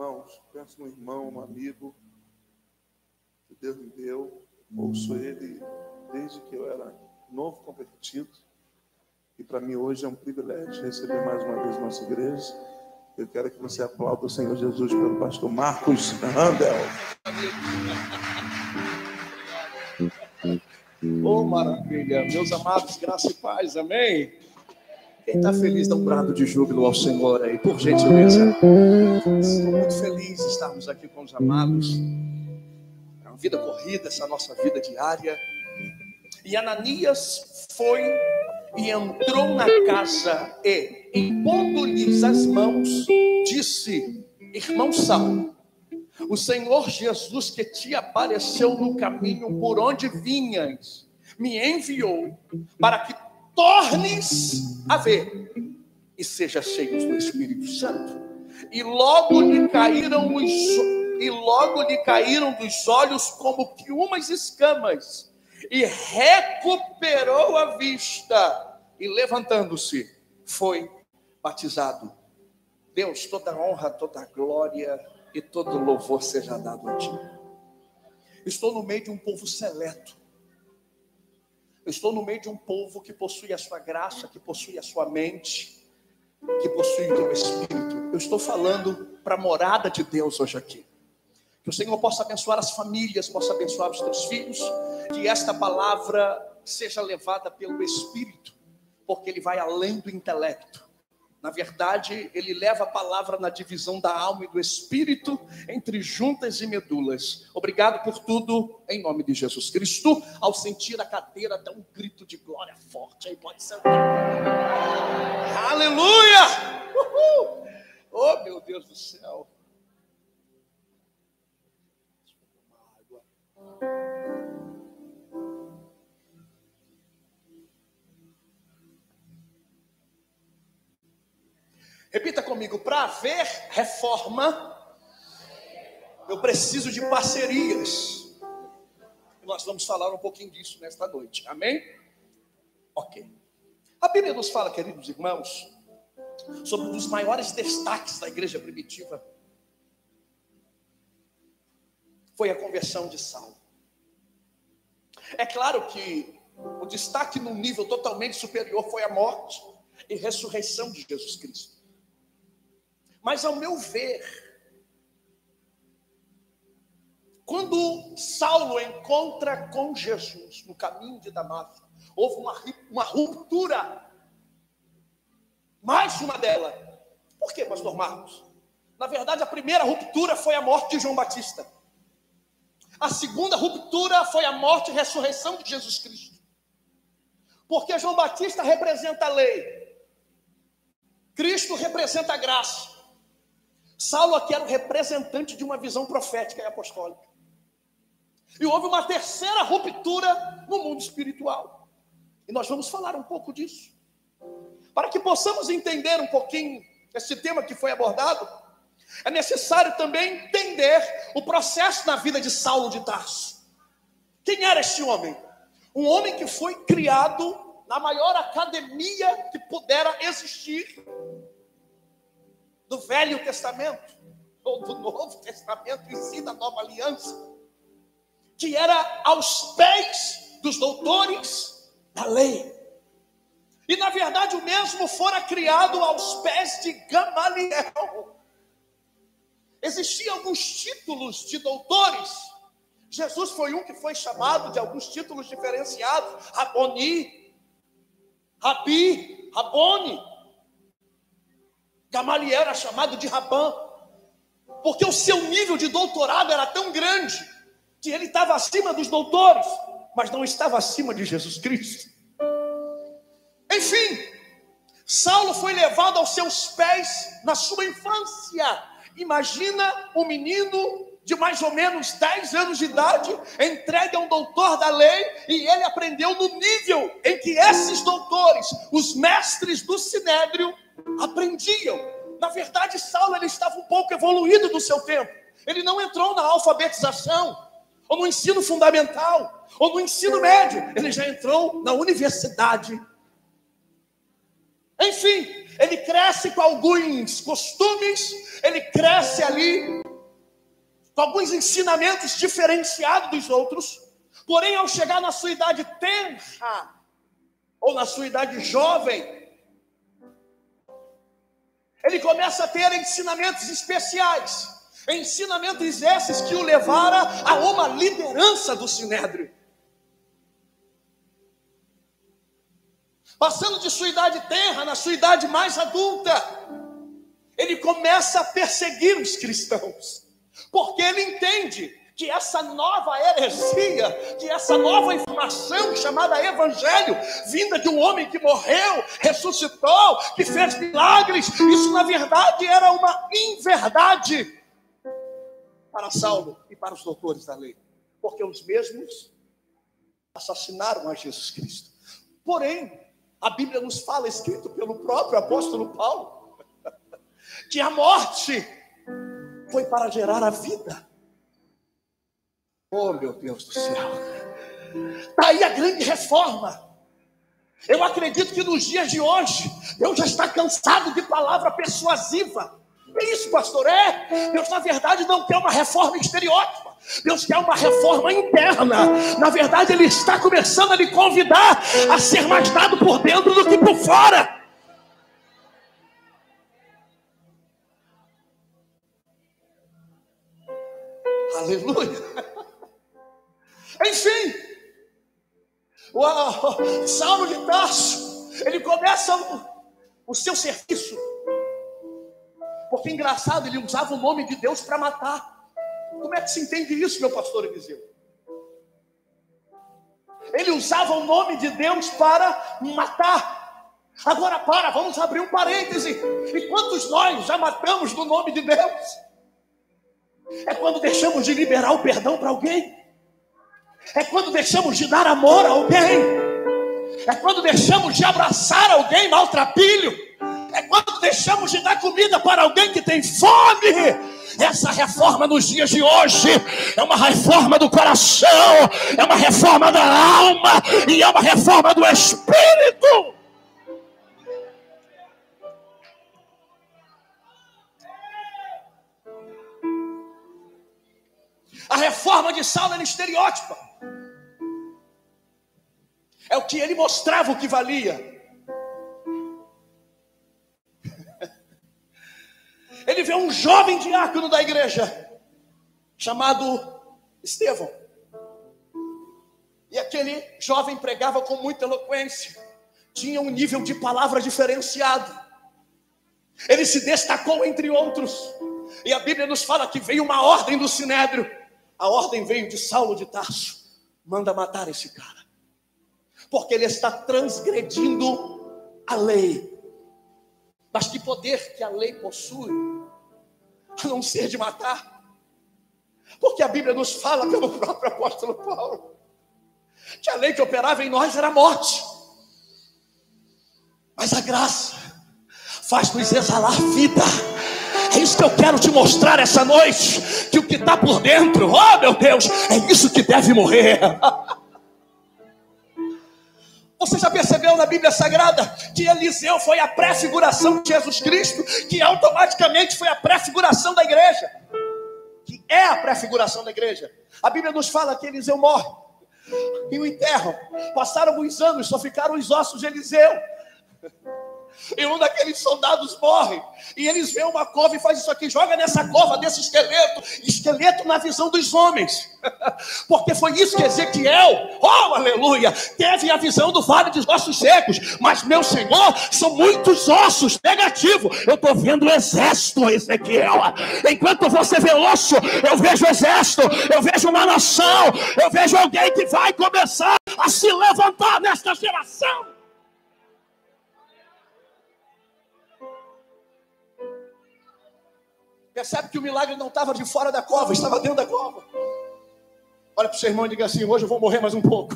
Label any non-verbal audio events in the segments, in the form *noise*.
Irmãos, penso um irmão, um amigo que Deus me deu. Ouço ele desde que eu era novo convertido. E para mim hoje é um privilégio receber mais uma vez nossa igreja. Eu quero que você aplaude o Senhor Jesus pelo pastor Marcos Randel. Oh, maravilha. Meus amados, graça e paz, amém? Quem está feliz, dá um brado de júbilo ao Senhor aí, por gentileza. Estou muito feliz de estarmos aqui com os amados. É uma vida corrida, essa nossa vida diária. E Ananias foi e entrou na casa e, impondo-lhes as mãos, disse: Irmão Saulo, o Senhor Jesus que te apareceu no caminho por onde vinhas, me enviou para que tornes a ver e seja cheio do Espírito Santo. E logo lhe caíram os e logo lhe caíram dos olhos como que umas escamas e recuperou a vista e levantando-se foi batizado. Deus, toda honra, toda glória e todo louvor seja dado a ti. Estou no meio de um povo seleto. Eu estou no meio de um povo que possui a sua graça, que possui a sua mente, que possui o teu espírito. Eu estou falando para a morada de Deus hoje aqui. Que o Senhor possa abençoar as famílias, possa abençoar os teus filhos, que esta palavra seja levada pelo Espírito, porque ele vai além do intelecto. Na verdade, ele leva a palavra na divisão da alma e do espírito, entre juntas e medulas. Obrigado por tudo, em nome de Jesus Cristo. Ao sentir a cadeira, dá um grito de glória forte. Aí pode ser. Aleluia! Uhul! Oh, meu Deus do céu. Repita comigo: para haver reforma, eu preciso de parcerias. E nós vamos falar um pouquinho disso nesta noite. Amém? Ok. A Bíblia nos fala, queridos irmãos, sobre um dos maiores destaques da igreja primitiva. Foi a conversão de Saulo. É claro que o destaque num nível totalmente superior foi a morte e ressurreição de Jesus Cristo. Mas, ao meu ver, quando Saulo encontra com Jesus no caminho de Damasco, houve uma, uma ruptura, mais uma dela. Por quê, pastor Marcos? Na verdade, a primeira ruptura foi a morte de João Batista. A segunda ruptura foi a morte e ressurreição de Jesus Cristo. Porque João Batista representa a lei, Cristo representa a graça. Saulo aqui era o representante de uma visão profética e apostólica. E houve uma terceira ruptura no mundo espiritual. E nós vamos falar um pouco disso. Para que possamos entender um pouquinho esse tema que foi abordado, é necessário também entender o processo na vida de Saulo de Tarso. Quem era este homem? Um homem que foi criado na maior academia que pudera existir do Velho Testamento, ou do Novo Testamento em si, da Nova Aliança, que era aos pés dos doutores da lei. E na verdade o mesmo fora criado aos pés de Gamaliel. Existiam alguns títulos de doutores. Jesus foi um que foi chamado de alguns títulos diferenciados: Raboni, Rabi, Rabone. Gamaliel era chamado de Rabã, porque o seu nível de doutorado era tão grande que ele estava acima dos doutores, mas não estava acima de Jesus Cristo. Enfim, Saulo foi levado aos seus pés na sua infância. Imagina um menino de mais ou menos 10 anos de idade, entregue a um doutor da lei, e ele aprendeu no nível em que esses doutores, os mestres do sinédrio, aprendiam. Na verdade, Saulo ele estava um pouco evoluído do seu tempo. Ele não entrou na alfabetização, ou no ensino fundamental, ou no ensino médio. Ele já entrou na universidade. Enfim, ele cresce com alguns costumes, ele cresce ali com alguns ensinamentos diferenciados dos outros, porém, ao chegar na sua idade tenra, ou na sua idade jovem, ele começa a ter ensinamentos especiais, ensinamentos esses que o levaram a uma liderança do Sinédrio. Passando de sua idade tenra, na sua idade mais adulta, ele começa a perseguir os cristãos, porque ele entende que essa nova heresia, que essa nova informação chamada evangelho, vinda de um homem que morreu, ressuscitou, que fez milagres, isso na verdade era uma inverdade para Saulo e para os doutores da lei, porque os mesmos assassinaram a Jesus Cristo. Porém, a Bíblia nos fala, escrito pelo próprio apóstolo Paulo, *laughs* que a morte foi para gerar a vida. Oh, meu Deus do céu. Está aí a grande reforma. Eu acredito que nos dias de hoje, Deus já está cansado de palavra persuasiva. É isso, pastor? É. Deus, na verdade, não quer uma reforma estereótipa. Deus quer uma reforma interna. Na verdade, Ele está começando a lhe convidar a ser mais dado por dentro do que por fora. Aleluia. Enfim, o Saulo de Tarso, ele começa o, o seu serviço. Porque engraçado, ele usava o nome de Deus para matar. Como é que se entende isso, meu pastor Eliseu? Ele usava o nome de Deus para matar. Agora para, vamos abrir um parêntese. E quantos nós já matamos no nome de Deus? É quando deixamos de liberar o perdão para alguém. É quando deixamos de dar amor a alguém. É quando deixamos de abraçar alguém maltrapilho. É quando deixamos de dar comida para alguém que tem fome. Essa reforma nos dias de hoje é uma reforma do coração, é uma reforma da alma e é uma reforma do espírito. A reforma de Saulo era estereótipa. É o que ele mostrava o que valia. *laughs* ele vê um jovem diácono da igreja, chamado Estevão. E aquele jovem pregava com muita eloquência, tinha um nível de palavra diferenciado. Ele se destacou entre outros. E a Bíblia nos fala que veio uma ordem do sinédrio. A ordem veio de Saulo de Tarso. Manda matar esse cara. Porque ele está transgredindo a lei. Mas que poder que a lei possui a não ser de matar. Porque a Bíblia nos fala pelo *laughs* próprio apóstolo Paulo que a lei que operava em nós era a morte. Mas a graça faz-nos exalar vida. É isso que eu quero te mostrar essa noite. Que o que está por dentro, oh meu Deus, é isso que deve morrer. *laughs* Você já percebeu na Bíblia Sagrada que Eliseu foi a prefiguração de Jesus Cristo, que automaticamente foi a prefiguração da igreja? Que é a prefiguração da igreja. A Bíblia nos fala que Eliseu morre e o enterram. Passaram alguns anos, só ficaram os ossos de Eliseu. E um daqueles soldados morre. E eles veem uma cova e faz isso aqui, joga nessa cova desse esqueleto, esqueleto na visão dos homens. *laughs* Porque foi isso que Ezequiel, oh aleluia, teve a visão do vale dos ossos secos. Mas meu Senhor, são muitos ossos, negativo. Eu estou vendo o exército, Ezequiel. Enquanto você vê osso, eu vejo exército, eu vejo uma nação, eu vejo alguém que vai começar a se levantar nesta geração. Percebe que o milagre não estava de fora da cova, estava dentro da cova. Olha para o seu irmão e diga assim: hoje eu vou morrer mais um pouco.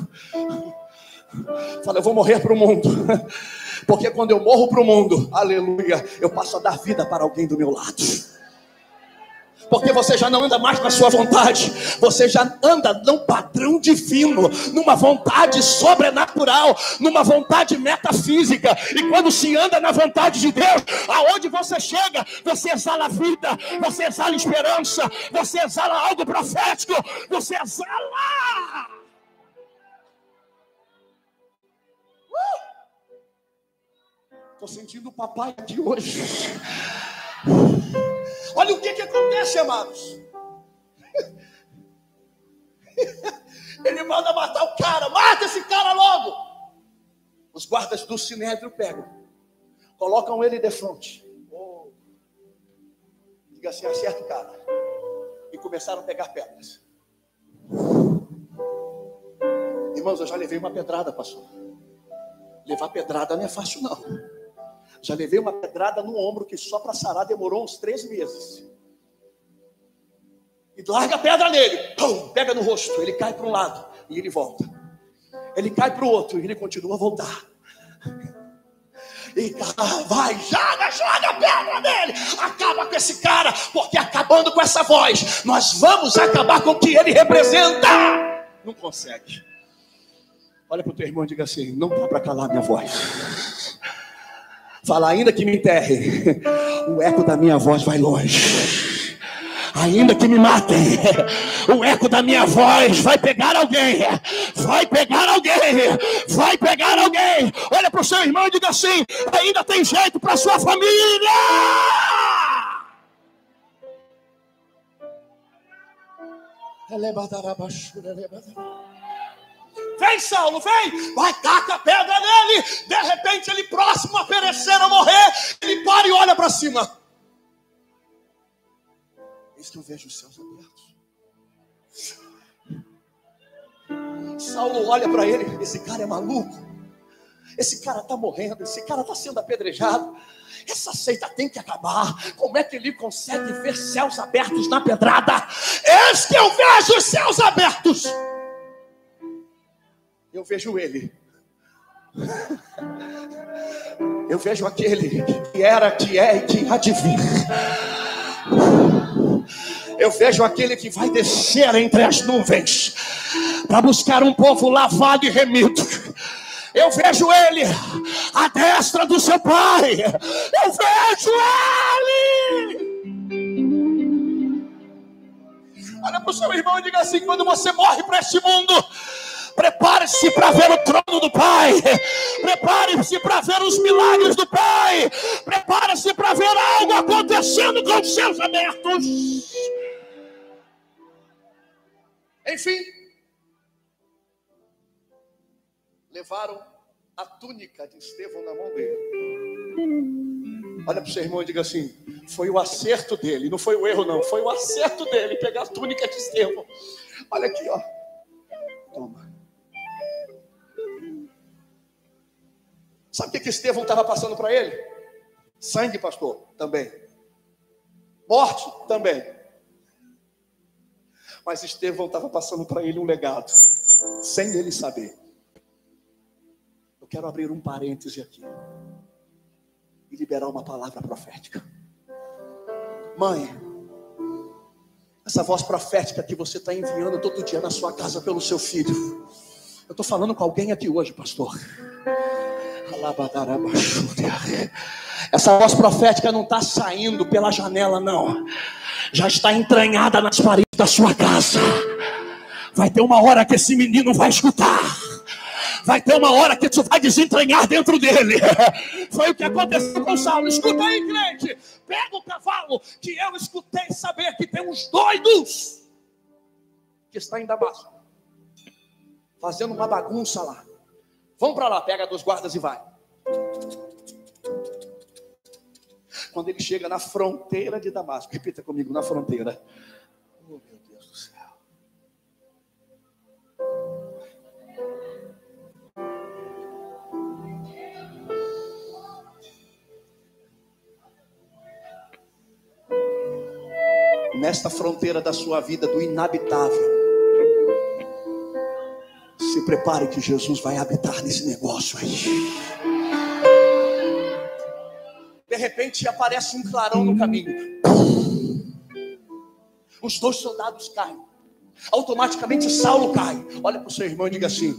*laughs* Fala, eu vou morrer para o mundo. *laughs* Porque quando eu morro para o mundo, aleluia, eu passo a dar vida para alguém do meu lado. Porque você já não anda mais na sua vontade, você já anda num padrão divino, numa vontade sobrenatural, numa vontade metafísica. E quando se anda na vontade de Deus, aonde você chega, você exala vida, você exala esperança, você exala algo profético, você exala. Estou uh! sentindo o papai aqui hoje. Olha o que, que acontece, amados. *laughs* Ele manda matar o cara, mata esse cara logo. Os guardas do sinédrio pegam, colocam ele de frente. Diga assim, acerta o cara. E começaram a pegar pedras. Irmãos, eu já levei uma pedrada, pastor. Levar pedrada não é fácil, não. Já levei uma pedrada no ombro que só para sarar demorou uns três meses. E larga a pedra nele, pum, pega no rosto, ele cai para um lado e ele volta. Ele cai para o outro e ele continua a voltar. E vai, joga, joga a pedra nele, acaba com esse cara, porque acabando com essa voz, nós vamos acabar com o que ele representa. Não consegue. Olha para o teu irmão e diga assim: não dá para calar minha voz. Fala, ainda que me enterrem, o eco da minha voz vai longe. Ainda que me matem, o eco da minha voz vai pegar alguém, vai pegar alguém, vai pegar alguém. Olha para o seu irmão e diga assim: ainda tem jeito para sua família. Vem, Saulo, vem! Vai, taca a pedra nele! De repente, ele próximo a perecer ou morrer, ele para e olha para cima. Eis que eu vejo os céus abertos. Saulo olha para ele, esse cara é maluco. Esse cara está morrendo, esse cara está sendo apedrejado. Essa seita tem que acabar. Como é que ele consegue ver céus abertos na pedrada? Eis que eu vejo os céus abertos eu vejo ele. Eu vejo aquele que era, que é e que há de vir. Eu vejo aquele que vai descer entre as nuvens para buscar um povo lavado e remido. Eu vejo ele à destra do seu pai. Eu vejo ele. Olha para o seu irmão e diga assim: quando você morre para este mundo, Prepare-se para ver o trono do Pai. Prepare-se para ver os milagres do Pai. Prepare-se para ver algo acontecendo com os céus abertos. Enfim, levaram a túnica de Estevão na mão dele. Olha para o seu irmão e diga assim: foi o acerto dele, não foi o erro, não, foi o acerto dele pegar a túnica de Estevão. Olha aqui, ó. Toma. Sabe o que, que Estevão estava passando para ele? Sangue, pastor, também. Morte, também. Mas Estevão estava passando para ele um legado, sem ele saber. Eu quero abrir um parêntese aqui e liberar uma palavra profética. Mãe, essa voz profética que você está enviando todo dia na sua casa pelo seu filho. Eu estou falando com alguém aqui hoje, pastor. Essa voz profética não está saindo pela janela, não. Já está entranhada nas paredes da sua casa. Vai ter uma hora que esse menino vai escutar. Vai ter uma hora que isso vai desentranhar dentro dele. *laughs* Foi o que aconteceu com Saulo. Escuta aí, crente. Pega o cavalo que eu escutei saber que tem uns doidos que está em Damasco, fazendo uma bagunça lá. Vamos para lá, pega dos guardas e vai. Quando ele chega na fronteira de Damasco, repita comigo, na fronteira. Oh, meu Deus do céu. Nesta fronteira da sua vida, do inabitável prepare que Jesus vai habitar nesse negócio aí. De repente aparece um clarão no caminho. Os dois soldados caem. Automaticamente Saulo cai. Olha para o seu irmão e diga assim: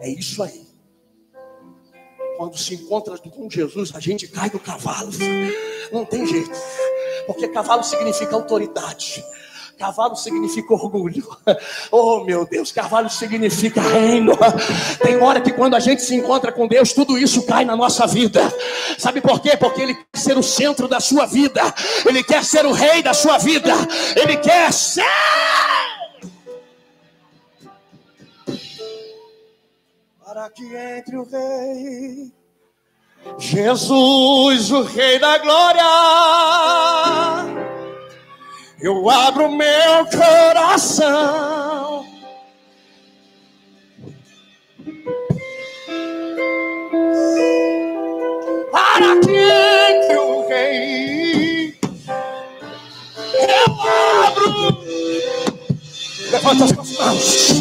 é isso aí. Quando se encontra com Jesus, a gente cai do cavalo. Não tem jeito. Porque cavalo significa autoridade. Cavalo significa orgulho. *laughs* Oh, meu Deus, cavalo significa reino. Tem hora que quando a gente se encontra com Deus, tudo isso cai na nossa vida. Sabe por quê? Porque Ele quer ser o centro da sua vida. Ele quer ser o rei da sua vida. Ele quer ser. Para que entre o rei. Jesus, o Rei da Glória eu abro meu coração. Para quem que o rei eu abro. Levanta as mãos.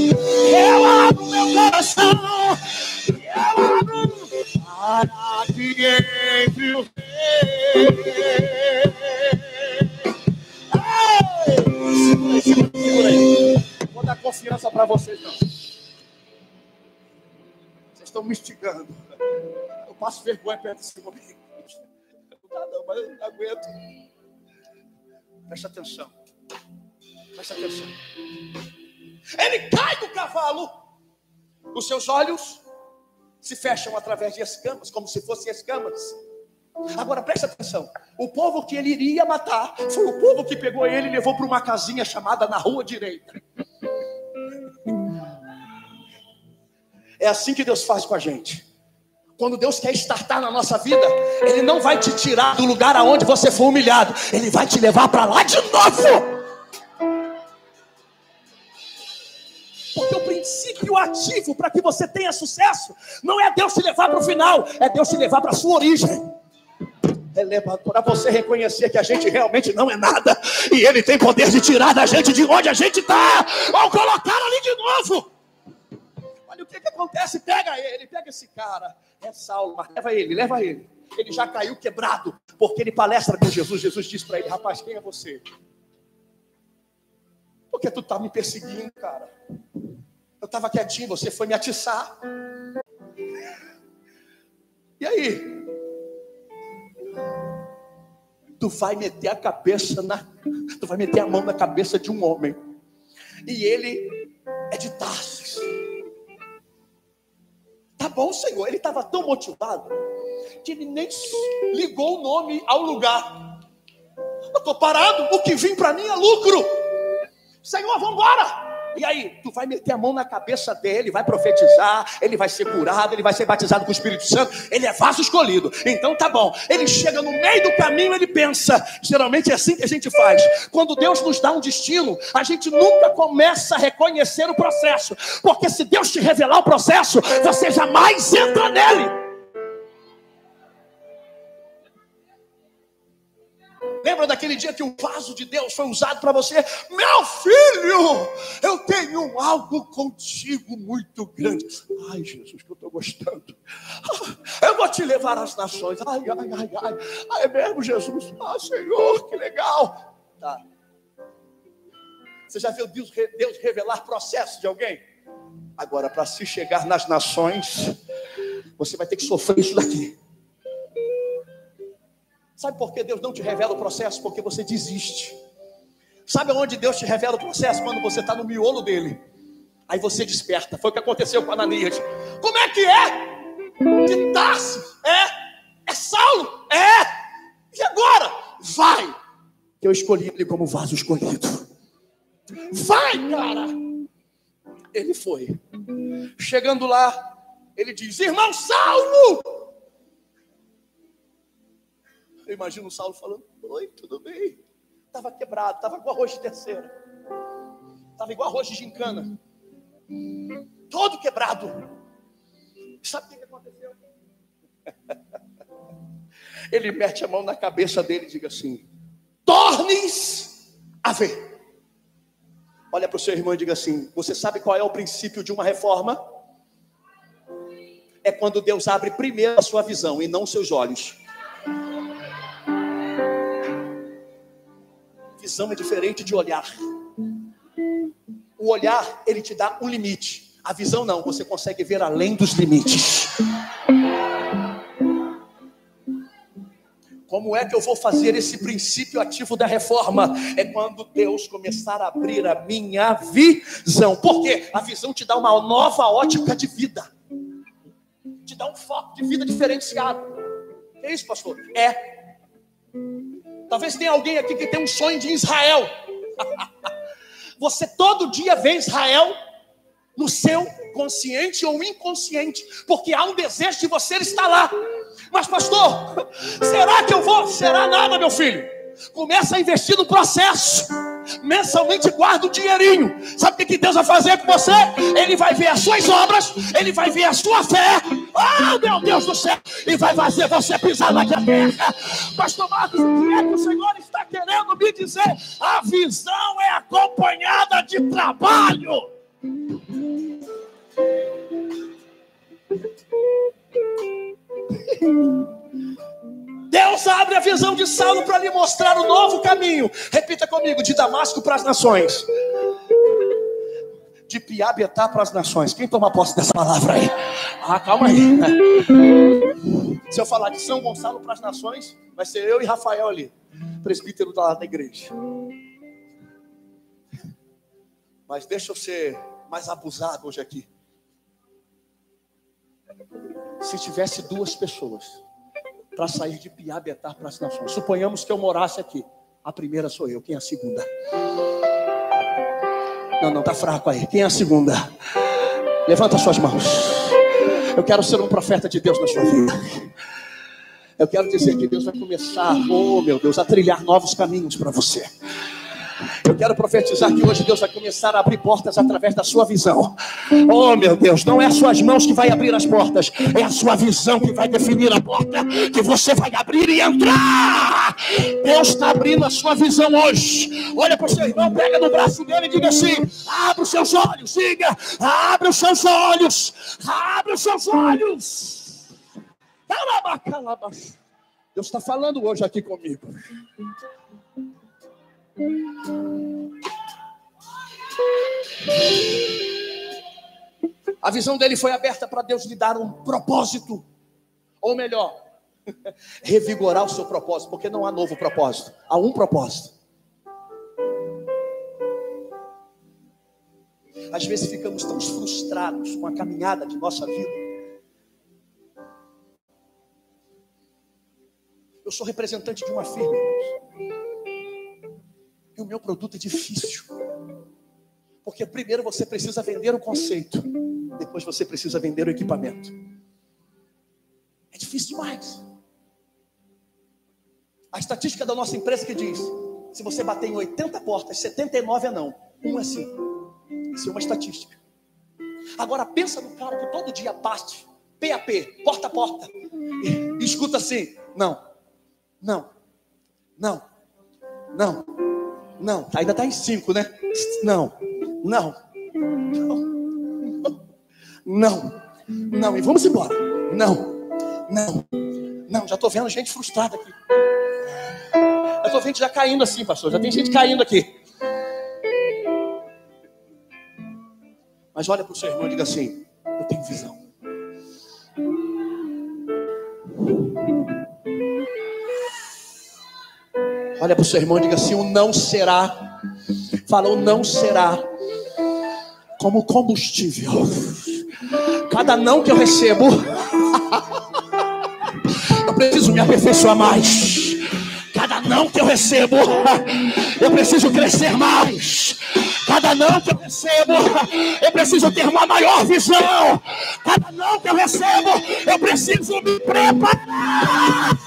Eu abro meu coração. Eu abro para que entre o rei. Segura aí. Vou dar confiança para vocês, não. Vocês estão me instigando. Eu passo vergonha perto desse momento. Não dá, não, mas eu não aguento. Presta atenção. Presta atenção. Ele cai do cavalo. Os seus olhos se fecham através de escamas, como se fossem escamas. Agora presta atenção: o povo que ele iria matar foi o povo que pegou ele e levou para uma casinha chamada na rua direita. É assim que Deus faz com a gente. Quando Deus quer estartar na nossa vida, Ele não vai te tirar do lugar aonde você foi humilhado, Ele vai te levar para lá de novo. Porque o princípio ativo para que você tenha sucesso não é Deus te levar para o final, é Deus te levar para a sua origem para você reconhecer que a gente realmente não é nada e Ele tem poder de tirar da gente de onde a gente está ou colocar ali de novo. Olha o que, que acontece: pega ele, pega esse cara, é Saulo, leva ele, leva ele. Ele já caiu quebrado, porque ele palestra com Jesus. Jesus diz para ele: Rapaz, quem é você? Porque tu tá me perseguindo, cara. Eu estava quietinho, você foi me atiçar. E aí? Tu vai meter a cabeça na, tu vai meter a mão na cabeça de um homem. E ele é de Tarsis. Tá bom, Senhor. Ele estava tão motivado que ele nem ligou o nome ao lugar. Eu estou parado, o que vim para mim é lucro. Senhor, vamos embora. E aí, tu vai meter a mão na cabeça dele, vai profetizar, ele vai ser curado, ele vai ser batizado com o Espírito Santo, ele é vaso escolhido. Então tá bom. Ele chega no meio do caminho, ele pensa. Geralmente é assim que a gente faz. Quando Deus nos dá um destino, a gente nunca começa a reconhecer o processo. Porque se Deus te revelar o processo, você jamais entra nele. Lembra daquele dia que o vaso de Deus foi usado para você? Meu filho, eu tenho algo contigo muito grande. Ai, Jesus, que eu estou gostando. Eu vou te levar às nações. Ai, ai, ai, ai. ai é mesmo, Jesus? Ah, Senhor, que legal. Tá. Você já viu Deus, Deus revelar processo de alguém? Agora, para se chegar nas nações, você vai ter que sofrer isso daqui. Sabe por que Deus não te revela o processo? Porque você desiste. Sabe onde Deus te revela o processo? Quando você está no miolo dele. Aí você desperta. Foi o que aconteceu com Ananias. Como é que é? De Tarso? É? É Saulo? É? E agora? Vai! Que eu escolhi ele como vaso escolhido. Vai, cara! Ele foi. Chegando lá, ele diz: Irmão Saulo! Eu imagino o Saulo falando: Oi, tudo bem? Estava quebrado, estava com arroz de terceira. Estava igual arroz de gincana. Todo quebrado. Sabe o que aconteceu? *laughs* Ele mete a mão na cabeça dele e diz assim: Tornes a ver. Olha para o seu irmão e diga assim: Você sabe qual é o princípio de uma reforma? É quando Deus abre primeiro a sua visão e não seus olhos. Visão é diferente de olhar. O olhar, ele te dá um limite. A visão não, você consegue ver além dos limites. Como é que eu vou fazer esse princípio ativo da reforma? É quando Deus começar a abrir a minha visão. Por quê? A visão te dá uma nova ótica de vida. Te dá um foco de vida diferenciado. É isso, pastor? É. Talvez tenha alguém aqui que tem um sonho de Israel. *laughs* Você todo dia vê Israel no seu consciente ou inconsciente, porque há um desejo de você estar lá. Mas, pastor, *laughs* será que eu vou? Será nada, meu filho. Começa a investir no processo. Mensalmente guarda o dinheirinho. Sabe o que Deus vai fazer com você? Ele vai ver as suas obras, ele vai ver a sua fé. Oh, meu Deus do céu! E vai fazer você pisar na terra. Pastor Marcos, o que é que o Senhor está querendo me dizer? A visão é acompanhada de trabalho. *laughs* Deus abre a visão de Saulo para lhe mostrar o novo caminho. Repita comigo: de Damasco para as nações. De Piabetá para as nações. Quem toma posse dessa palavra aí? Ah, calma aí. Se eu falar de São Gonçalo para as nações, vai ser eu e Rafael ali, presbítero da, da igreja. Mas deixa eu ser mais abusado hoje aqui. Se tivesse duas pessoas para sair de Piabetá para as nações, suponhamos que eu morasse aqui. A primeira sou eu, quem é a segunda? Não, não, tá fraco aí. Quem é a segunda? Levanta suas mãos. Eu quero ser um profeta de Deus na sua vida. Eu quero dizer que Deus vai começar, oh meu Deus, a trilhar novos caminhos para você. Eu quero profetizar que hoje Deus vai começar a abrir portas através da sua visão. Oh, meu Deus, não é as suas mãos que vai abrir as portas, é a sua visão que vai definir a porta que você vai abrir e entrar. Deus está abrindo a sua visão hoje. Olha para o seu irmão, pega no braço dele e diga assim: abre os seus olhos, diga, abre os seus olhos, abre os seus olhos. Deus está falando hoje aqui comigo. A visão dele foi aberta para Deus lhe dar um propósito, ou melhor, *laughs* revigorar o seu propósito, porque não há novo propósito, há um propósito. Às vezes ficamos tão frustrados com a caminhada de nossa vida. Eu sou representante de uma firma. E o meu produto é difícil. Porque primeiro você precisa vender o conceito, depois você precisa vender o equipamento. É difícil demais. A estatística da nossa empresa que diz: se você bater em 80 portas, 79 é não, um é sim. Isso é uma estatística. Agora pensa no cara que todo dia bate, PAP, porta a porta, e, e escuta assim: não, não, não, não. Não, ainda está em cinco, né? Não, não, não, não, não. E vamos embora. Não, não, não. Já estou vendo gente frustrada aqui. Já estou vendo já caindo assim, pastor. Já tem gente caindo aqui. Mas olha para o seu irmão e diga assim: Eu tenho visão. Olha para o seu irmão e diga assim: o não será. Fala, o não será como combustível. Cada não que eu recebo, *laughs* eu preciso me aperfeiçoar mais. Cada não que eu recebo, *laughs* eu preciso crescer mais. Cada não que eu recebo, eu preciso ter uma maior visão. Cada não que eu recebo, eu preciso me preparar.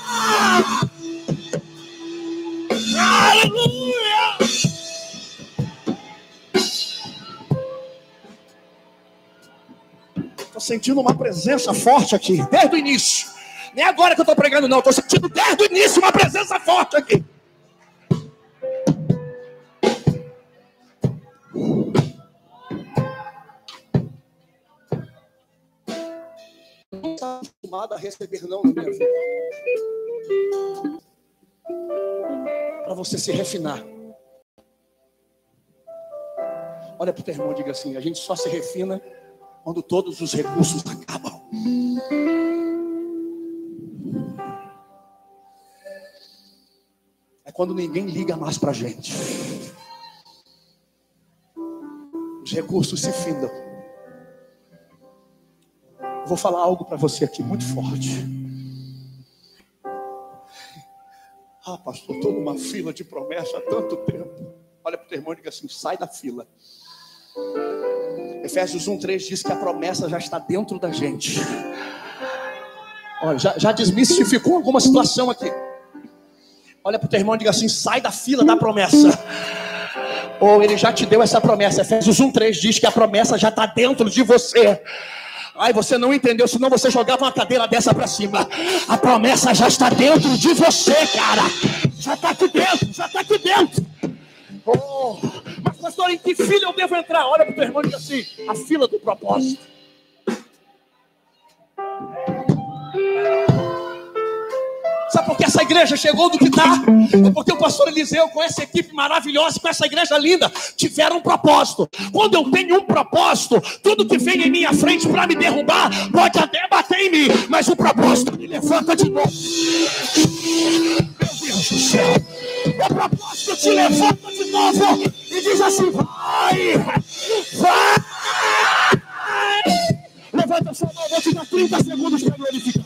Aleluia! Estou sentindo uma presença forte aqui, desde o início. Nem agora que eu estou pregando, não. Estou sentindo desde o início uma presença forte aqui. Não está acostumado a receber não na minha vida para você se refinar. Olha para o teu irmão e diga assim: a gente só se refina quando todos os recursos acabam. É quando ninguém liga mais para a gente. Os recursos se findam. vou falar algo para você aqui muito forte. Ah, pastor, estou numa fila de promessa há tanto tempo. Olha para o teu irmão e diga assim: sai da fila. Efésios 1,3 diz que a promessa já está dentro da gente. Olha, já, já desmistificou alguma situação aqui. Olha para o teu irmão e diga assim: sai da fila da promessa. Ou ele já te deu essa promessa. Efésios 1,3 diz que a promessa já está dentro de você. Ai, você não entendeu, senão você jogava uma cadeira dessa para cima. A promessa já está dentro de você, cara. Já está aqui dentro, já está aqui dentro. Oh, mas pastor, em que fila eu devo entrar? Olha para o teu irmão e diz assim: a fila do propósito. Sabe por que essa igreja chegou do que está? É porque o pastor Eliseu, com essa equipe maravilhosa, com essa igreja linda, tiveram um propósito. Quando eu tenho um propósito, tudo que vem em minha frente para me derrubar pode até bater em mim, mas o propósito me levanta de novo. Meu Deus do céu, o propósito te levanta de novo e diz assim: vai, vai. Levanta sua mão, vou te dar 30 segundos para glorificar.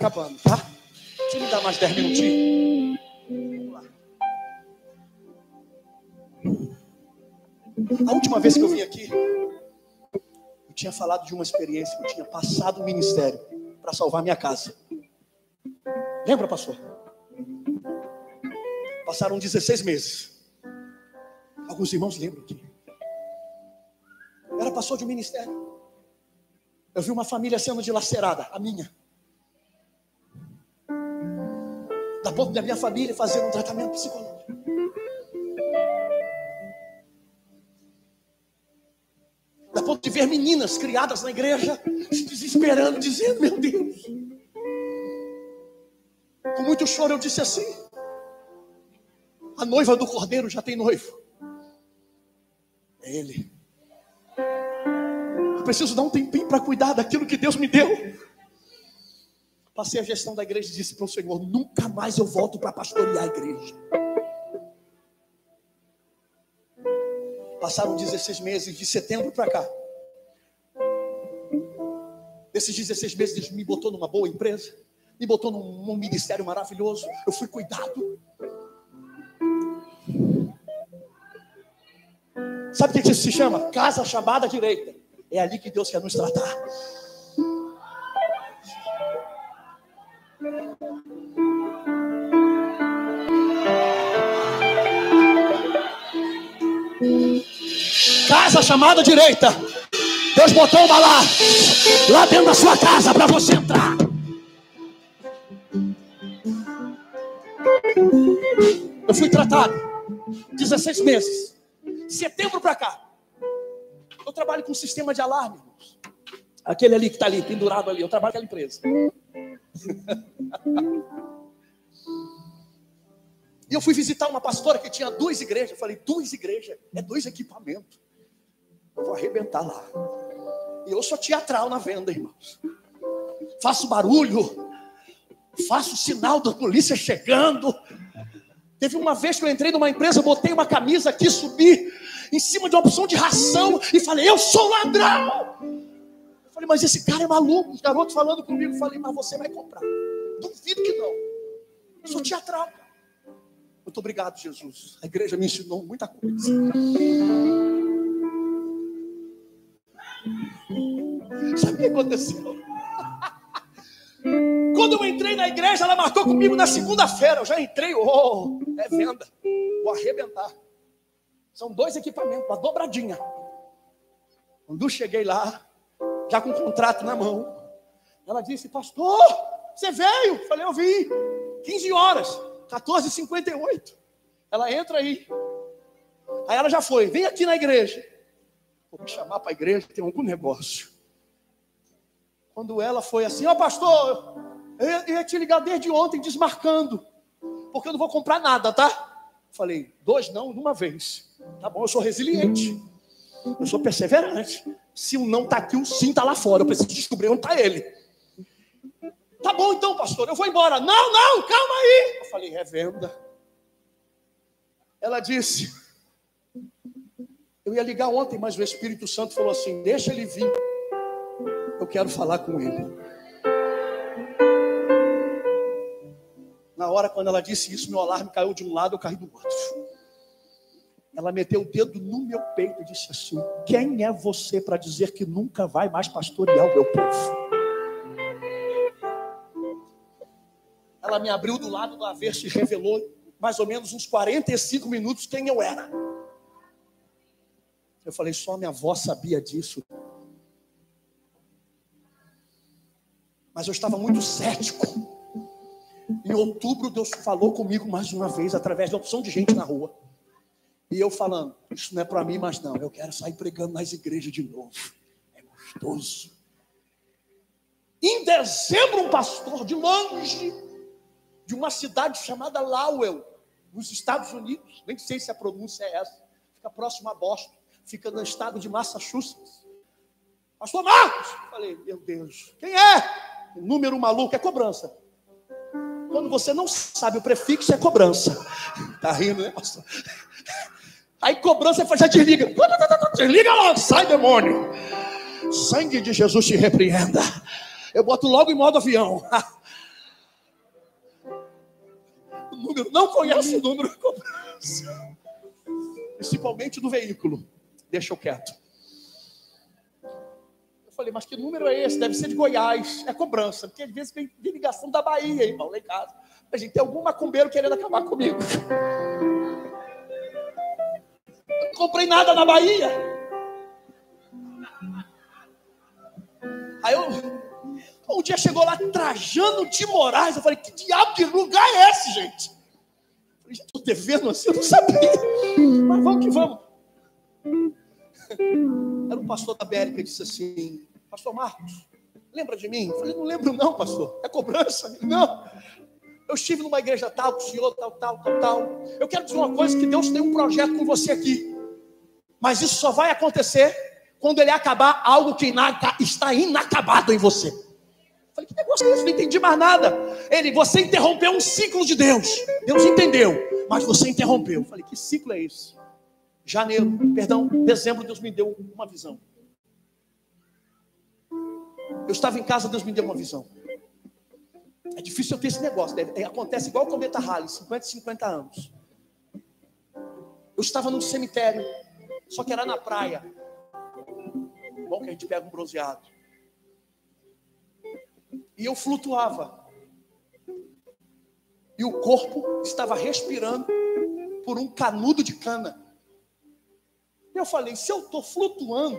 Acabando, tá? Eu me dar mais 10 minutinhos. A última vez que eu vim aqui, eu tinha falado de uma experiência que eu tinha passado o ministério para salvar minha casa. Lembra, pastor? Passaram 16 meses. Alguns irmãos lembram aqui. Era pastor de um ministério. Eu vi uma família sendo dilacerada, a minha. Da ponto da minha família fazer um tratamento psicológico. Da ponto de ver meninas criadas na igreja se desesperando, dizendo: Meu Deus, com muito choro, eu disse assim: A noiva do cordeiro já tem noivo. É ele. Eu preciso dar um tempinho para cuidar daquilo que Deus me deu. Passei a gestão da igreja e disse para o Senhor: Nunca mais eu volto para pastorear a igreja. Passaram 16 meses, de setembro para cá. Desses 16 meses, Deus me botou numa boa empresa me botou num, num ministério maravilhoso. Eu fui cuidado. Sabe o que isso se chama? Casa chamada direita. É ali que Deus quer nos tratar. Casa chamada direita. Deus botou uma lá, lá dentro da sua casa para você entrar. Eu fui tratado 16 meses. Setembro para cá. Eu trabalho com sistema de alarme. Aquele ali que está ali, pendurado ali. Eu trabalho naquela empresa. E eu fui visitar uma pastora que tinha duas igrejas. Eu falei, duas igrejas? É dois equipamentos. Eu vou arrebentar lá. E eu sou teatral na venda, irmãos. Faço barulho. Faço sinal da polícia chegando. Teve uma vez que eu entrei numa empresa, botei uma camisa aqui, subi em cima de uma opção de ração e falei, eu sou ladrão. Falei, mas esse cara é maluco. Os garotos falando comigo, falei, mas você vai comprar. Duvido que não. Eu sou teatral. Muito obrigado, Jesus. A igreja me ensinou muita coisa. Sabe o que aconteceu? *laughs* Quando eu entrei na igreja, ela marcou comigo na segunda-feira. Eu já entrei, oh, é venda. Vou arrebentar. São dois equipamentos, uma dobradinha. Quando cheguei lá, já com o contrato na mão, ela disse, pastor, você veio? Falei, eu vim. 15 horas, 14h58. Ela entra aí. Aí ela já foi, vem aqui na igreja. Vou me chamar para a igreja, tem algum negócio. Quando ela foi assim, ó oh, pastor, eu ia te ligar desde ontem desmarcando, porque eu não vou comprar nada, tá? Falei, dois não, de uma vez. Tá bom, eu sou resiliente. Eu sou perseverante. Se o não está aqui, o sim está lá fora. Eu preciso descobrir onde está ele. Tá bom então, pastor, eu vou embora. Não, não, calma aí. Eu falei, revenda. Ela disse, eu ia ligar ontem, mas o Espírito Santo falou assim: deixa ele vir. Eu quero falar com ele. Na hora quando ela disse isso, meu alarme caiu de um lado, eu caí do outro. Ela meteu o dedo no meu peito e disse assim: Quem é você para dizer que nunca vai mais pastorear o meu povo? Ela me abriu do lado do avesso e revelou mais ou menos uns 45 minutos quem eu era. Eu falei, só minha avó sabia disso. Mas eu estava muito cético. Em outubro, Deus falou comigo mais uma vez, através da opção de gente na rua. E eu falando, isso não é para mim, mas não, eu quero sair pregando nas igrejas de novo. É gostoso. Em dezembro, um pastor de longe, de uma cidade chamada Lowell, nos Estados Unidos, nem sei se a pronúncia é essa, fica próximo a Boston, fica no estado de Massachusetts. Pastor Marcos! Falei, meu Deus, quem é? Número maluco, é cobrança. Quando você não sabe o prefixo, é cobrança. *laughs* Tá rindo, né, pastor? Aí cobrança já desliga. Desliga logo, sai demônio. Sangue de Jesus te repreenda. Eu boto logo em modo avião. *laughs* O número, não conhece o número de cobrança. Principalmente do veículo. Deixa eu quieto. Falei, mas que número é esse? Deve ser de Goiás. É cobrança, porque às vezes vem, vem ligação da Bahia, irmão, lá em casa. A gente tem algum macumbeiro querendo acabar comigo. Comprei nada na Bahia. Aí eu, um dia chegou lá Trajano de Moraes. Eu falei, que diabo de lugar é esse, gente? Eu estou devendo assim, eu não sabia. Mas vamos que vamos. Era um pastor da Bérica disse assim: Pastor Marcos, lembra de mim? Eu falei, não lembro não, pastor. É cobrança? Não. Eu estive numa igreja tal, com o senhor, tal, tal, tal, tal. Eu quero dizer uma coisa, que Deus tem um projeto com você aqui. Mas isso só vai acontecer quando ele acabar algo que está inacabado em você. Eu falei, que negócio é esse? Não entendi mais nada. Ele, você interrompeu um ciclo de Deus. Deus entendeu, mas você interrompeu. Eu falei, que ciclo é esse? Janeiro, perdão, dezembro, Deus me deu uma visão. Eu estava em casa, Deus me deu uma visão. É difícil eu ter esse negócio. É, acontece igual o cometa Halley, 50 e 50 anos. Eu estava num cemitério, só que era na praia. Bom que a gente pega um bronzeado. E eu flutuava. E o corpo estava respirando por um canudo de cana. Eu falei, se eu estou flutuando,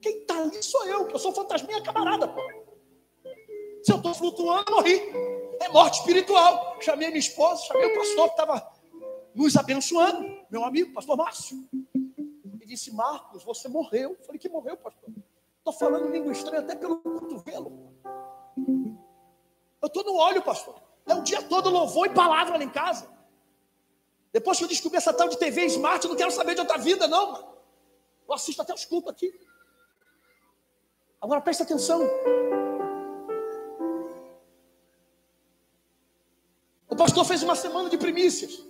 quem está ali sou eu, que eu sou fantasminha camarada, pô. Se eu estou flutuando, morri. É morte espiritual. Chamei minha esposa, chamei o pastor que estava nos abençoando, meu amigo, pastor Márcio. Disse, Marcos, você morreu. Eu falei, que morreu, pastor? Estou falando língua estranha até pelo cotovelo. Eu estou no óleo, pastor. É o dia todo louvor e palavra lá em casa. Depois que eu descobri essa tal de TV Smart, eu não quero saber de outra vida, não. Eu assisto até os cultos aqui. Agora presta atenção. O pastor fez uma semana de primícias.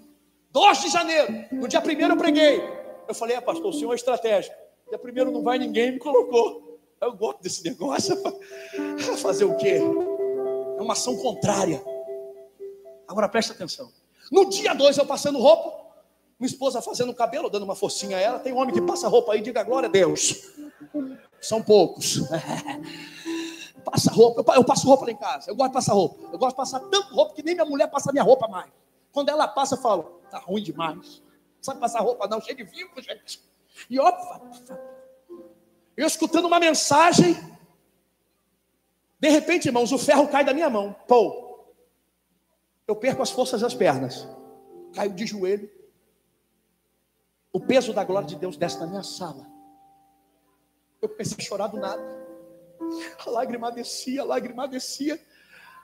2 de janeiro. No dia primeiro eu preguei. Eu falei, é pastor, o senhor é estratégico. E primeiro não vai ninguém, me colocou. Eu gosto desse negócio. *laughs* Fazer o quê? É uma ação contrária. Agora presta atenção. No dia dois, eu passando roupa, minha esposa fazendo cabelo, dando uma focinha a ela. Tem homem que passa roupa aí, diga glória a Deus. São poucos. *laughs* Passa roupa, eu passo roupa lá em casa. Eu gosto de passar roupa. Eu gosto de passar tanto roupa que nem minha mulher passa minha roupa mais. Quando ela passa, eu falo, tá ruim demais. Sabe passar roupa, não, cheio de vivo, gente. E ó, eu escutando uma mensagem, de repente, irmãos, o ferro cai da minha mão. Pô, eu perco as forças das pernas, caio de joelho. O peso da glória de Deus desce na minha sala. Eu comecei a chorar do nada. A lágrima descia, a lágrima descia.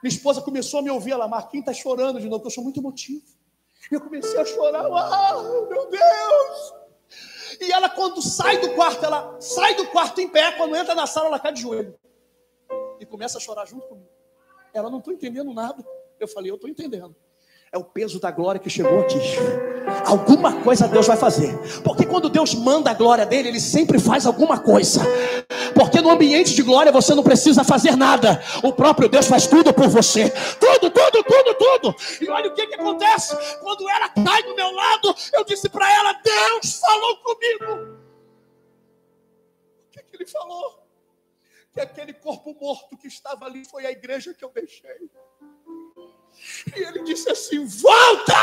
Minha esposa começou a me ouvir, ela, Marquinhos está chorando de novo, eu sou muito emotivo. Eu comecei a chorar, ah, meu Deus! E ela, quando sai do quarto, ela sai do quarto em pé, quando entra na sala, ela cai de joelho. E começa a chorar junto comigo. Ela não estou entendendo nada. Eu falei, eu estou entendendo. É o peso da glória que chegou aqui. Alguma coisa Deus vai fazer. Porque quando Deus manda a glória dele, ele sempre faz alguma coisa. Porque no ambiente de glória você não precisa fazer nada. O próprio Deus faz tudo por você. Tudo, tudo, tudo, tudo. E olha o que, que acontece. Quando ela cai do meu lado, eu disse para ela: Deus falou comigo. O que, que ele falou? Que aquele corpo morto que estava ali foi a igreja que eu deixei. E ele disse assim: Volta!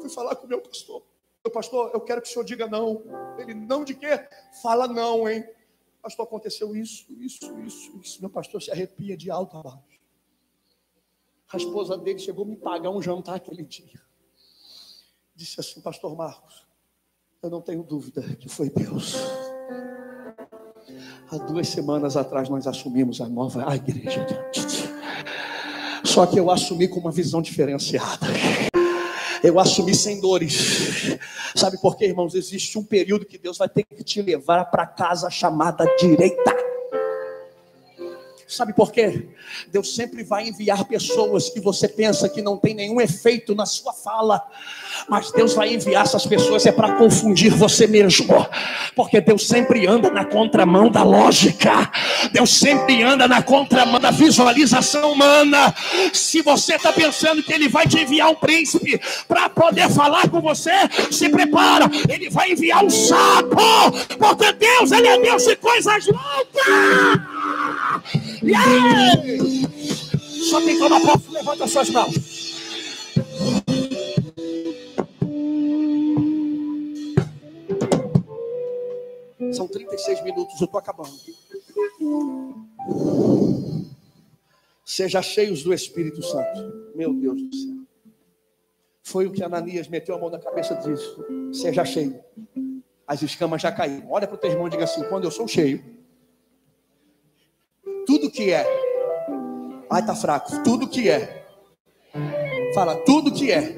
Fui falar com o meu pastor. Pastor, eu quero que o senhor diga não. Ele, não de quê? Fala não, hein? Pastor, aconteceu isso, isso, isso, isso. Meu pastor se arrepia de alto a baixo. A esposa dele chegou a me pagar um jantar aquele dia. Disse assim, pastor Marcos, eu não tenho dúvida que foi Deus. Há duas semanas atrás nós assumimos a nova a igreja. Só que eu assumi com uma visão diferenciada. Eu assumi sem dores. Sabe por quê, irmãos? Existe um período que Deus vai ter que te levar para casa chamada direita. Sabe por quê? Deus sempre vai enviar pessoas que você pensa que não tem nenhum efeito na sua fala, mas Deus vai enviar essas pessoas é para confundir você mesmo, porque Deus sempre anda na contramão da lógica, Deus sempre anda na contramão da visualização humana. Se você está pensando que Ele vai te enviar um príncipe para poder falar com você, se prepara, Ele vai enviar um sapo, porque Deus, Ele é Deus de coisas loucas. Yeah! Só quem toma posse, levanta suas mãos. São 36 minutos, eu estou acabando. Seja cheios do Espírito Santo. Meu Deus do céu. Foi o que Ananias meteu a mão na cabeça disso. Seja cheio. As escamas já caíram. Olha para o teu irmão e diga assim: quando eu sou cheio, tudo que é. Ai, tá fraco. Tudo que é. Fala, tudo que é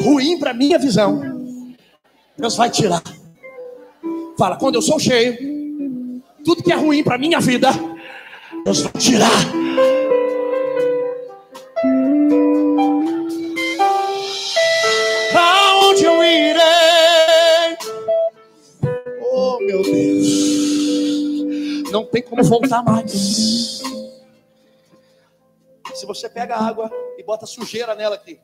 ruim para minha visão, Deus vai tirar. Fala, quando eu sou cheio, tudo que é ruim para minha vida, Deus vai tirar. Tem como voltar mais. Se você pega a água e bota sujeira nela aqui,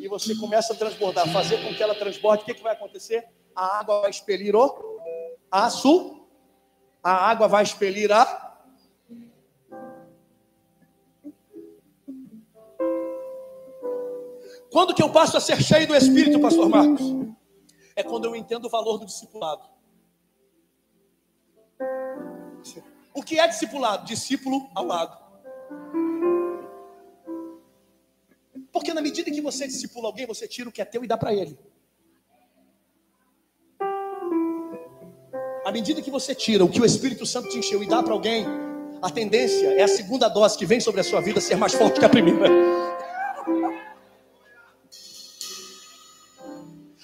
e você começa a transbordar, fazer com que ela transborde, o que, que vai acontecer? A água vai expelir o aço, a água vai expelir a Quando que eu passo a ser cheio do Espírito, pastor Marcos? É quando eu entendo o valor do discipulado. O que é discipulado? Discípulo amado. Porque na medida que você discipula alguém, você tira o que é teu e dá para ele. À medida que você tira o que o Espírito Santo te encheu e dá para alguém, a tendência é a segunda dose que vem sobre a sua vida ser mais forte que a primeira.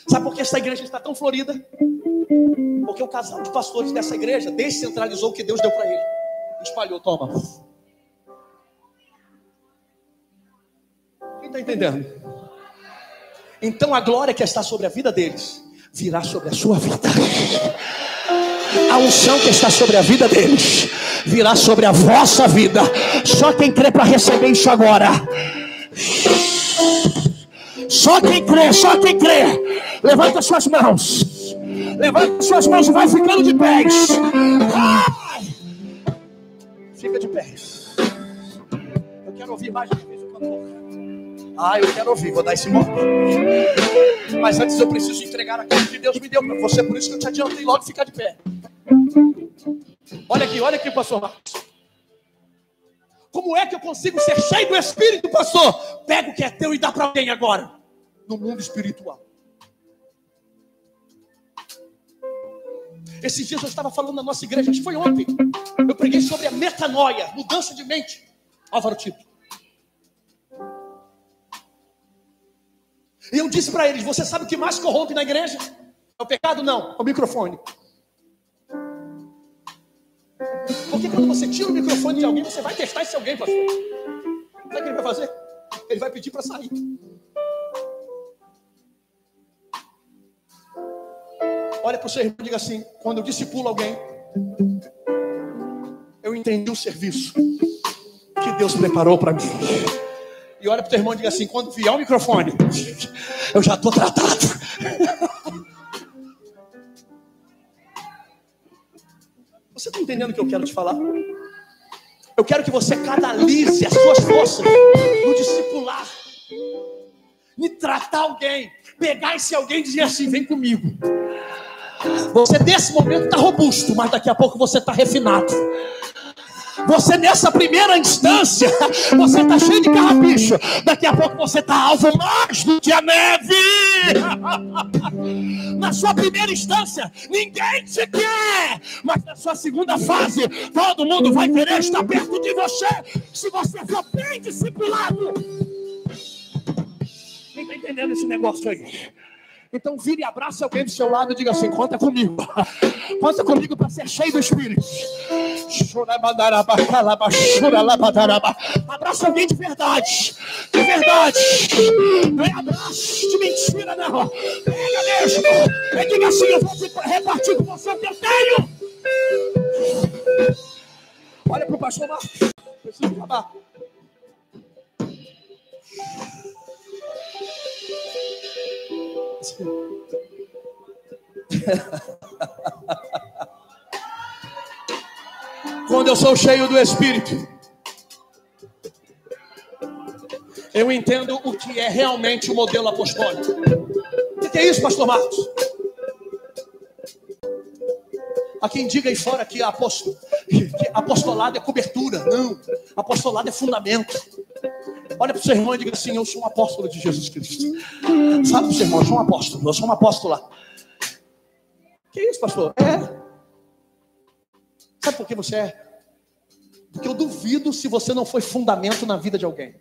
Sabe por que essa igreja está tão florida? Porque o casal de pastores dessa igreja descentralizou o que Deus deu para ele. Espalhou, toma. Quem está entendendo? Então a glória que está sobre a vida deles virá sobre a sua vida. A unção que está sobre a vida deles virá sobre a vossa vida. Só quem crê para receber isso agora. Só quem crê, só quem crê. Levanta suas mãos. Levanta suas mãos e vai ficando de pés. Fica de pés. Eu quero ouvir mais uma vez o cantor. Ah, eu quero ouvir, vou dar esse momento. Mas antes eu preciso entregar aquilo que Deus me deu para você, por isso que eu te adiantei logo ficar de pé. Olha aqui, olha aqui, pastor Marcos. Como é que eu consigo ser cheio do Espírito, pastor? Pega o que é teu e dá para alguém agora, no mundo espiritual. Esses dias eu estava falando na nossa igreja, acho que foi ontem. Eu preguei sobre a metanoia, mudança de mente. Álvaro Tito. E eu disse para eles: Você sabe o que mais corrompe na igreja? É o pecado? Não, é o microfone. Porque quando você tira o microfone de alguém, você vai testar esse alguém, pastor. Sabe o que ele vai fazer? Ele vai pedir para sair. Olha para o seu irmão e diga assim: quando eu discipulo alguém, eu entendi o serviço que Deus preparou para mim. E olha para o teu irmão e diga assim: quando vier o microfone, eu já estou tratado. *laughs* Você está entendendo o que eu quero te falar? Eu quero que você canalize as suas forças no discipular, em tratar alguém, pegar esse alguém e dizer assim: vem comigo. Você nesse momento está robusto, mas daqui a pouco você está refinado. Você nessa primeira instância, você está cheio de carrapicho. Daqui a pouco você está alvo mais do que a neve. *laughs* Na sua primeira instância, ninguém te quer. Mas na sua segunda fase, todo mundo vai querer estar perto de você. Se você for bem discipulado. Quem está entendendo esse negócio aí? Então vire e abraça alguém do seu lado e diga assim: conta comigo. *laughs* Conta comigo para ser cheio do Espírito. Abraça alguém de verdade. De verdade. Não é abraço de mentira, não. Pega mesmo. E diga assim: eu vou repartir com você o que eu tenho. Olha para o pastor Marcos. Preciso acabar. *laughs* Quando eu sou cheio do Espírito, eu entendo o que é realmente o modelo apostólico. O que é isso, pastor Marcos? Há quem diga aí fora que, apostol... que apostolado é cobertura. Não, apostolado é fundamento. Olha para o seu irmão e diga assim: Eu sou um apóstolo de Jesus Cristo. Fala para o seu irmão: Eu sou um apóstolo, eu sou um apóstolo lá. Que isso, pastor? É. Sabe por que você é? Porque eu duvido se você não foi fundamento na vida de alguém.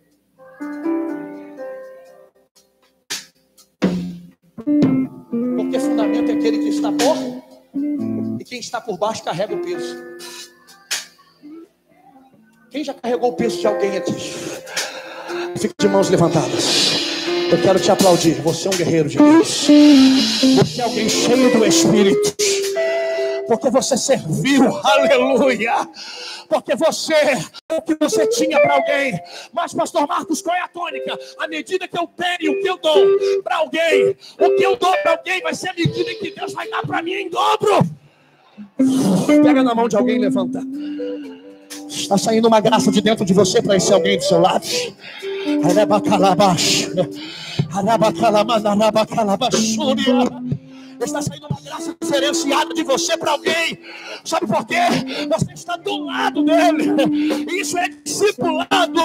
Porque fundamento é aquele que está por quem está por baixo carrega o peso. Quem já carregou o peso de alguém aqui? Fique de mãos levantadas. Eu quero te aplaudir. Você é um guerreiro de Deus. Você é alguém cheio do Espírito. Porque você serviu, aleluia. Porque você, o que você tinha para alguém. Mas, Pastor Marcos, qual é a tônica? À medida que eu tenho o que eu dou para alguém, o que eu dou para alguém vai ser a medida que Deus vai dar para mim em dobro. Pega na mão de alguém e levanta. Está saindo uma graça de dentro de você para esse alguém do seu lado. Está saindo uma graça diferenciada de você para alguém. Sabe por quê? Você está do lado dele. Isso é discipulado.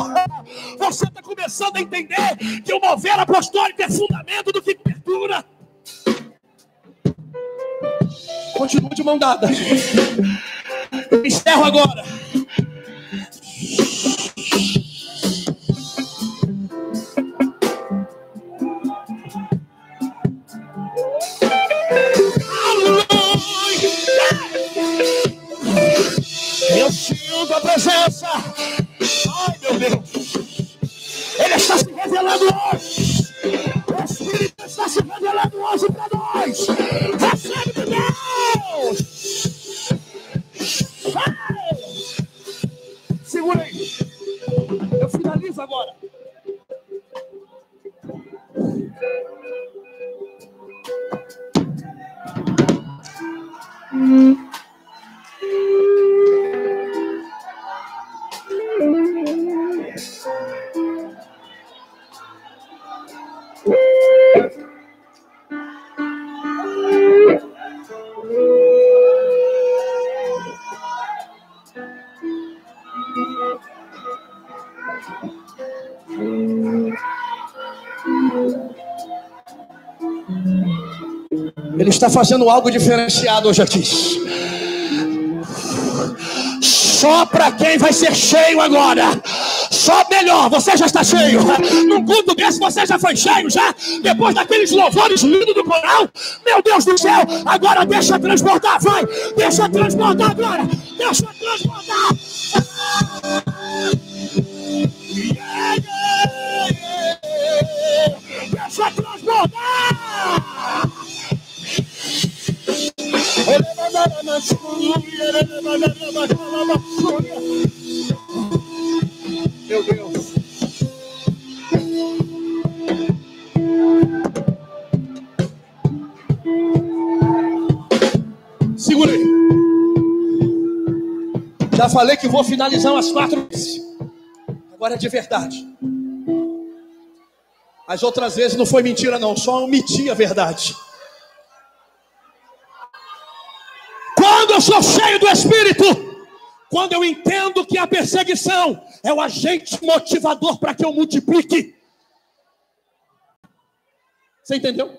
Você está começando a entender que o mover apostólico é fundamento do que cobertura. Continue de mão dada. Eu encerro agora. Eu sinto a presença. Ai, meu Deus. Ele está se revelando hoje. O Espírito mais. Recebe fazendo algo diferenciado hoje aqui. Só para quem vai ser cheio agora. Só melhor, você já está cheio. Num culto desse você já foi cheio, já. Depois daqueles louvores lindos do coral. Meu Deus do céu, agora deixa transportar, vai. Deixa transportar agora. Deixa transportar. Meu Deus. Segura aí. Já falei que vou finalizar umas quatro vezes. Agora é de verdade. As outras vezes não foi mentira, não. Só omiti a verdade. Quando eu sou cheio do Espírito, quando eu entendo que a perseguição é o agente motivador para que eu multiplique. Você entendeu?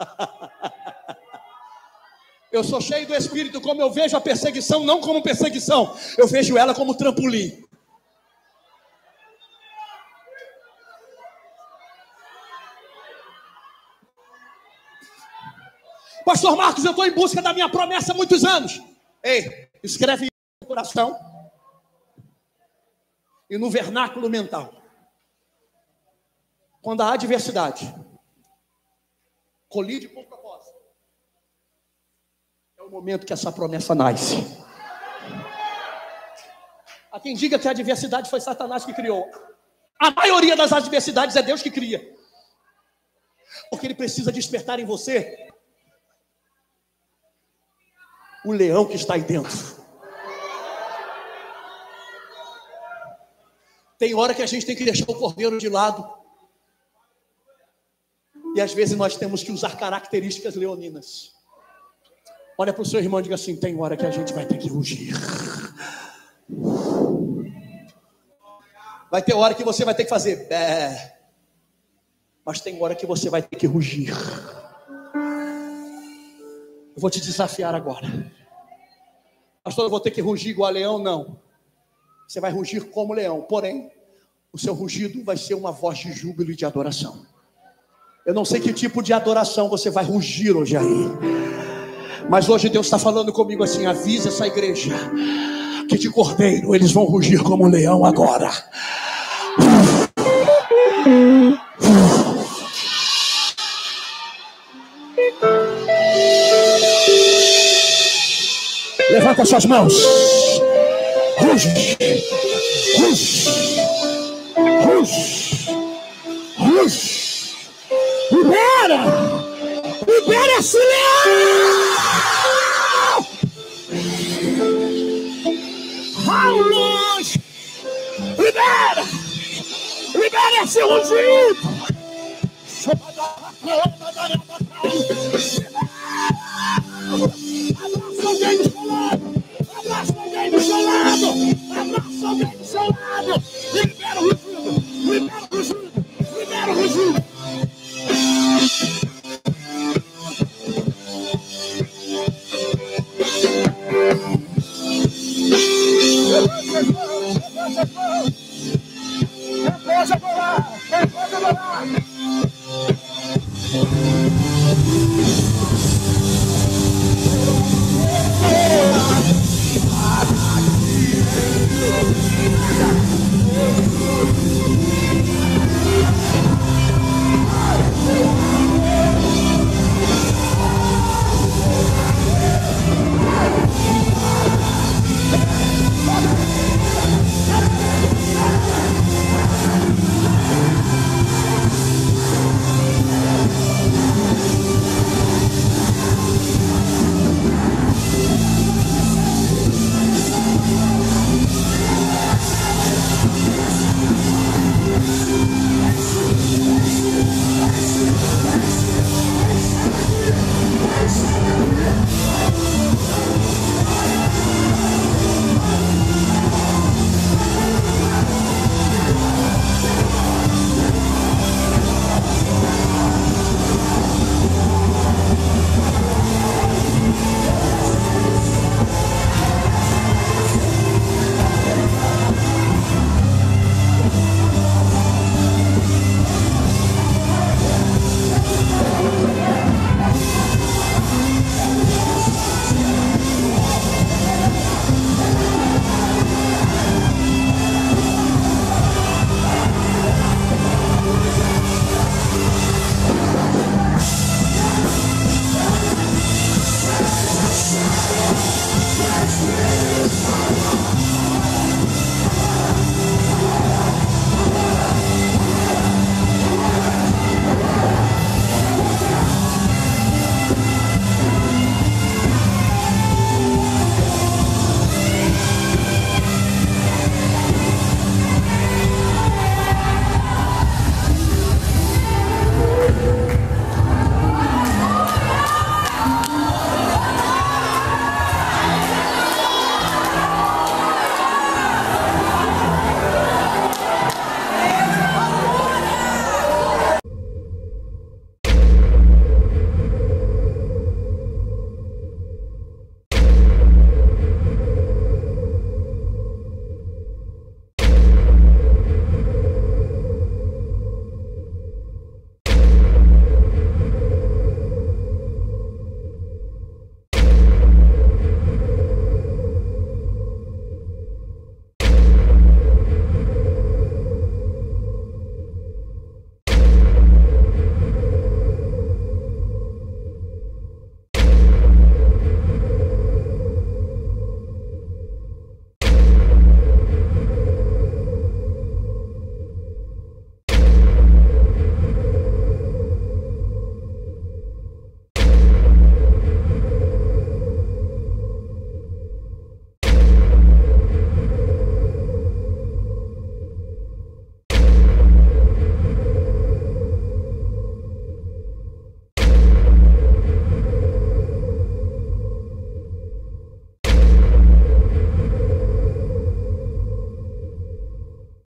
*laughs* Eu sou cheio do Espírito, como eu vejo a perseguição, não como perseguição, eu vejo ela como trampolim. Pastor Marcos, eu estou em busca da minha promessa há muitos anos. Ei, escreve no coração e no vernáculo mental. Quando a adversidade colide com o propósito, é o momento que essa promessa nasce. Há quem diga que a adversidade foi Satanás que criou. A maioria das adversidades é Deus que cria. Porque ele precisa despertar em você o leão que está aí dentro. Tem hora que a gente tem que deixar o cordeiro de lado. E às vezes nós temos que usar características leoninas. Olha para o seu irmão e diga assim: tem hora que a gente vai ter que rugir. Vai ter hora que você vai ter que fazer bé. Mas tem hora que você vai ter que rugir. Eu vou te desafiar agora. Pastor, eu vou ter que rugir igual a leão? Não. Você vai rugir como leão, porém, o seu rugido vai ser uma voz de júbilo e de adoração. Eu não sei que tipo de adoração você vai rugir hoje aí. Mas hoje Deus está falando comigo assim: avisa essa igreja que de cordeiro eles vão rugir como leão agora. Levanta suas mãos. Ruge. Ruge. Ruge. Ruge. Libera. Libera esse leão. Luz. Libera. Libera esse rugido. Abraça alguém Abraça alguém do